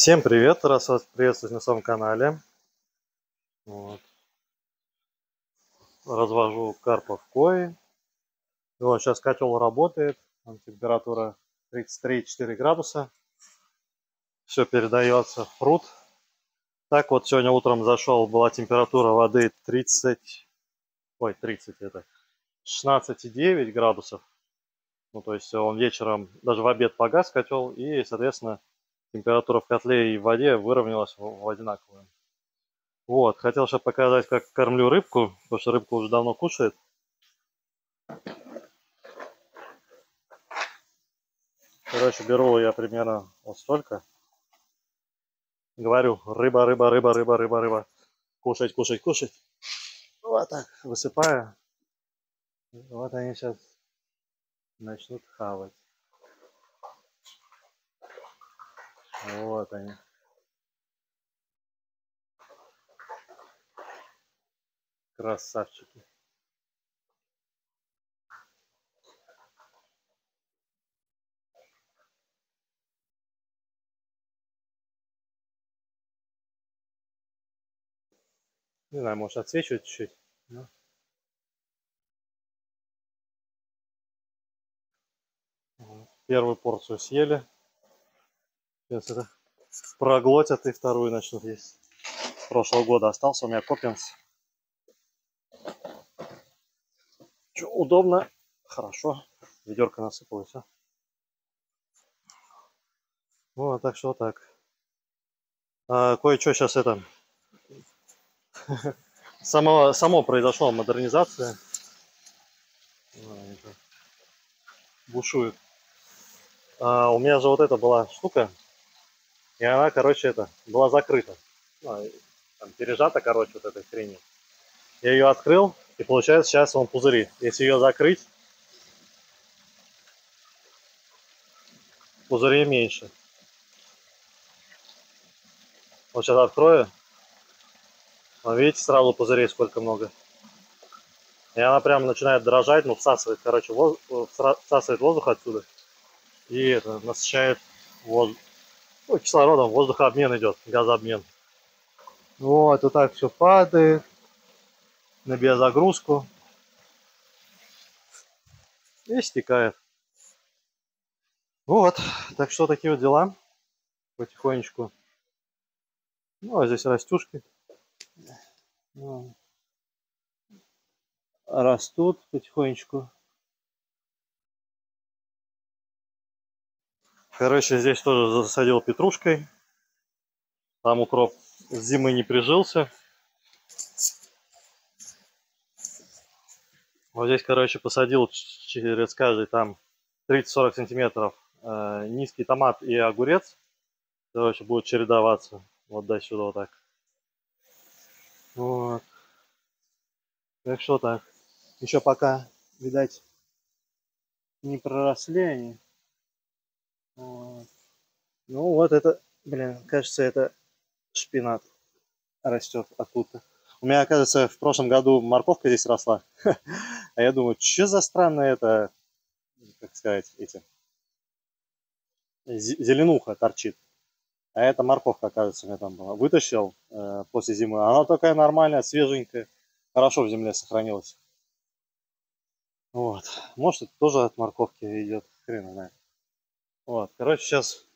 Всем привет! Раз вас приветствовать на своем канале. Вот. Развожу карпа в кои. Вот, сейчас котел работает. Там температура 33-4 градуса. Все передается в пруд. Так вот, сегодня утром зашел, была температура воды 30... Ой, 30 это... 16,9 градусов. Ну, то есть он вечером, даже в обед погас котел, и, соответственно, температура в котле и в воде выровнялась в одинаковую. Вот, хотел сейчас показать, как кормлю рыбку, потому что рыбка уже давно кушает. Короче, беру я примерно вот столько. Говорю, рыба, рыба, рыба, рыба, рыба, рыба. Кушать, кушать, кушать. Вот так, высыпаю. Вот они сейчас начнут хавать. Вот они. Красавчики. Не знаю, может отсвечивать чуть-чуть. Но... Первую порцию съели. Сейчас это проглотят и вторую начнут есть. Прошлого года остался у меня копинс. Че, удобно, хорошо. Ведерко насыпалось, а? Вот, так что так. А, Кое-что сейчас это... само, само произошла модернизация. Бушует. А, у меня же вот эта была штука, и она, короче, это, была закрыта. Ну, там, пережата, короче, вот этой хренью. Я ее открыл, и получается сейчас он пузыри. Если ее закрыть, пузыри меньше. Вот сейчас открою. Вот видите, сразу пузырей сколько много. И она прямо начинает дрожать, ну, всасывает, короче, воздух, всасывает воздух отсюда. И это насыщает воздух ну, кислородом воздухообмен идет, газообмен. Вот, вот так все падает на биозагрузку и стекает. Вот, так что такие вот дела. Потихонечку. Ну, а здесь растюшки. Ну, растут потихонечку. Короче, здесь тоже засадил петрушкой. Там укроп с зимы не прижился. Вот здесь, короче, посадил через каждый там 30-40 сантиметров э, низкий томат и огурец. Короче, будет чередоваться вот до сюда вот так. Вот. Так что так. Еще пока, видать, не проросли они. Вот. Ну вот это, блин, кажется, это шпинат растет откуда-то. У меня, оказывается, в прошлом году морковка здесь росла. А я думаю, что за странное это, как сказать, эти, зеленуха торчит. А это морковка, оказывается, у меня там была. Вытащил э, после зимы. Она такая нормальная, свеженькая. Хорошо в земле сохранилась. Вот. Может, это тоже от морковки идет. Хрен знает. Вот, короче, сейчас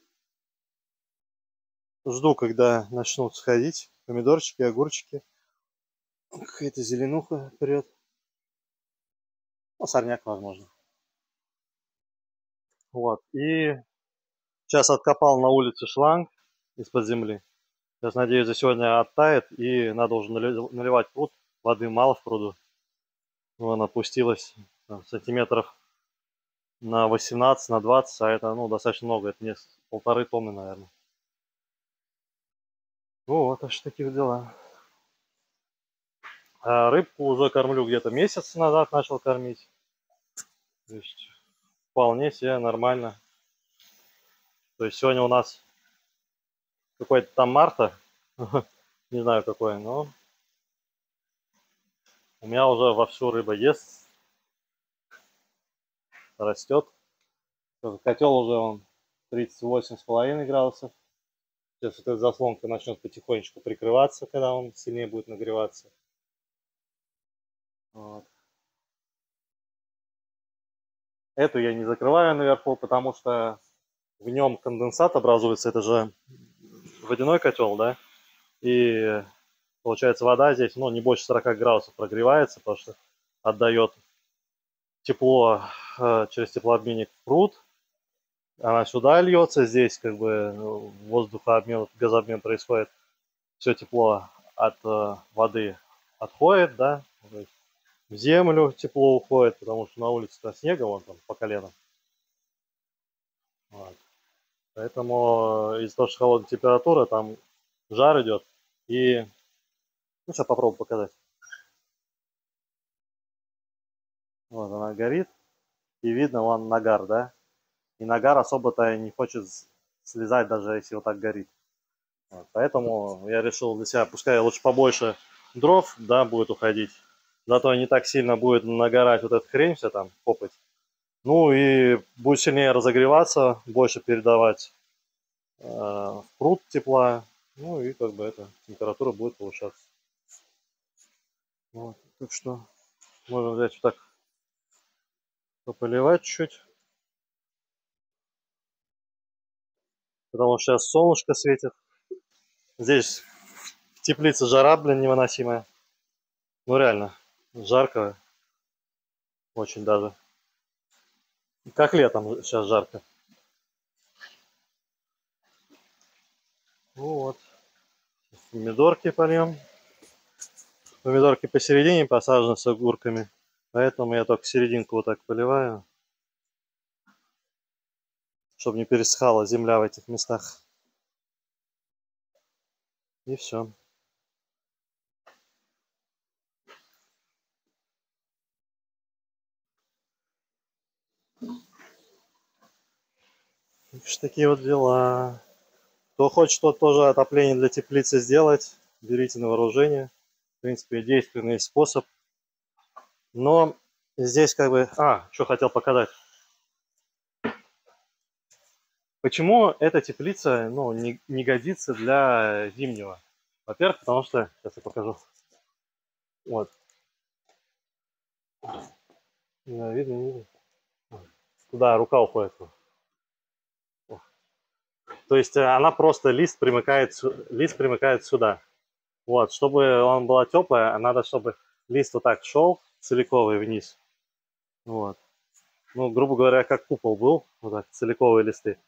жду, когда начнут сходить помидорчики, огурчики. Какая-то зеленуха прет. Ну, сорняк, возможно. Вот, и сейчас откопал на улице шланг из-под земли. Сейчас, надеюсь, за сегодня оттает, и надо уже наливать пруд. Воды мало в пруду. Вон опустилась там, сантиметров на 18, на 20, а это, ну, достаточно много, это не полторы тонны, наверное. Вот, аж таких дела. А рыбку уже кормлю где-то месяц назад начал кормить. То есть вполне себе нормально. То есть сегодня у нас какой-то там марта, не знаю какой, но у меня уже вовсю рыба ест, растет. Котел уже он 38,5 градусов Сейчас эта заслонка начнет потихонечку прикрываться, когда он сильнее будет нагреваться. Вот. Эту я не закрываю наверху, потому что в нем конденсат образуется. Это же водяной котел, да? И получается вода здесь, ну, не больше 40 градусов прогревается, потому что отдает тепло через теплообменник пруд. Она сюда льется, здесь как бы ну, воздухообмен, газообмен происходит. Все тепло от э, воды отходит, да, в землю тепло уходит, потому что на улице-то снега вон там по колено. Вот. Поэтому из-за того, что холодная температура, там жар идет. И ну, сейчас попробую показать. Вот она горит. И видно вон нагар, да? И нагар особо-то не хочет слезать, даже если вот так горит. Вот. Поэтому я решил для себя, пускай лучше побольше дров, да, будет уходить. Зато не так сильно будет нагорать вот эта хрень вся там, копоть. Ну и будет сильнее разогреваться, больше передавать э, в пруд тепла. Ну и как бы эта температура будет повышаться. Вот, так что можно взять вот так пополивать чуть-чуть. Потому что сейчас солнышко светит. Здесь в теплице жара, блин, невыносимая. Ну реально, жарко. Очень даже. Как летом сейчас жарко. Вот. Помидорки польем. Помидорки посередине посажены с огурками. Поэтому я только серединку вот так поливаю. Чтобы не пересыхала земля в этих местах. И все. такие вот дела. Кто хочет, тот тоже отопление для теплицы сделать, берите на вооружение. В принципе, действенный способ. Но здесь как бы... А, что хотел показать. Почему эта теплица ну, не, не годится для зимнего? Во-первых, потому что... Сейчас я покажу. Вот. Да, видно, видно. Куда рука уходит. То есть э, она просто лист примыкает, лист примыкает сюда. Вот, чтобы он была теплая, надо, чтобы лист вот так шел целиковый вниз. Вот. Ну, грубо говоря, как купол был, вот так, целиковые листы.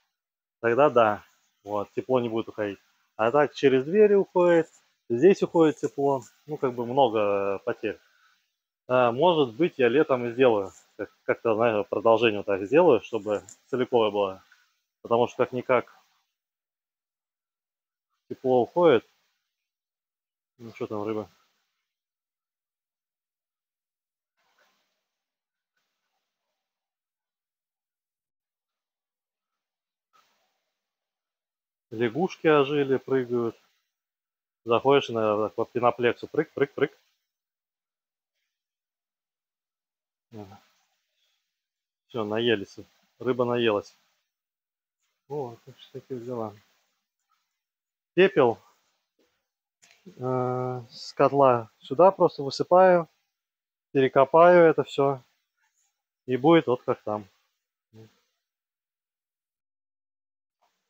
Тогда да, вот, тепло не будет уходить. А так через двери уходит, здесь уходит тепло, ну, как бы много потерь. А, может быть, я летом и сделаю, как-то, знаешь, продолжение вот так сделаю, чтобы целиковое было. Потому что как-никак тепло уходит. Ну что там, рыба? Лягушки ожили, прыгают. Заходишь на, по пеноплексу, прыг, прыг, прыг. Все, наелись. Рыба наелась. Вот, такие дела пепел э, с котла сюда просто высыпаю, перекопаю это все, и будет вот как там.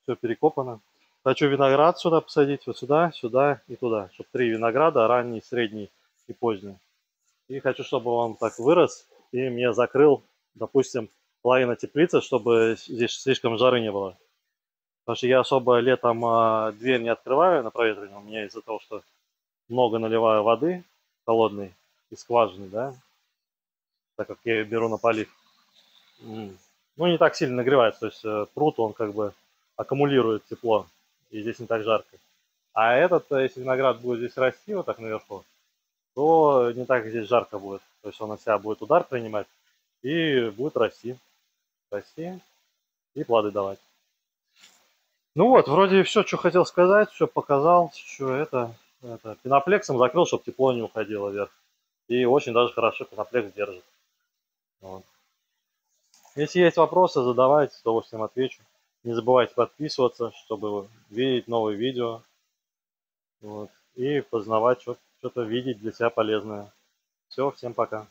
Все перекопано. Хочу виноград сюда посадить, вот сюда, сюда и туда, чтобы три винограда, ранний, средний и поздний. И хочу, чтобы он так вырос и мне закрыл, допустим, половина теплицы, чтобы здесь слишком жары не было. Потому что я особо летом а, дверь не открываю на проветривание. У меня из-за того, что много наливаю воды холодной из скважины, да, так как я ее беру на полив. Ну, не так сильно нагревается. То есть э, пруд, он как бы аккумулирует тепло. И здесь не так жарко. А этот, э, если виноград будет здесь расти вот так наверху, то не так здесь жарко будет. То есть он на себя будет удар принимать и будет расти. Расти и плоды давать. Ну вот, вроде все, что хотел сказать, все показал, что это, это пеноплексом закрыл, чтобы тепло не уходило вверх. И очень даже хорошо пеноплекс держит. Вот. Если есть вопросы, задавайте, с удовольствием отвечу. Не забывайте подписываться, чтобы видеть новые видео. Вот, и познавать, что-то видеть для себя полезное. Все, всем пока.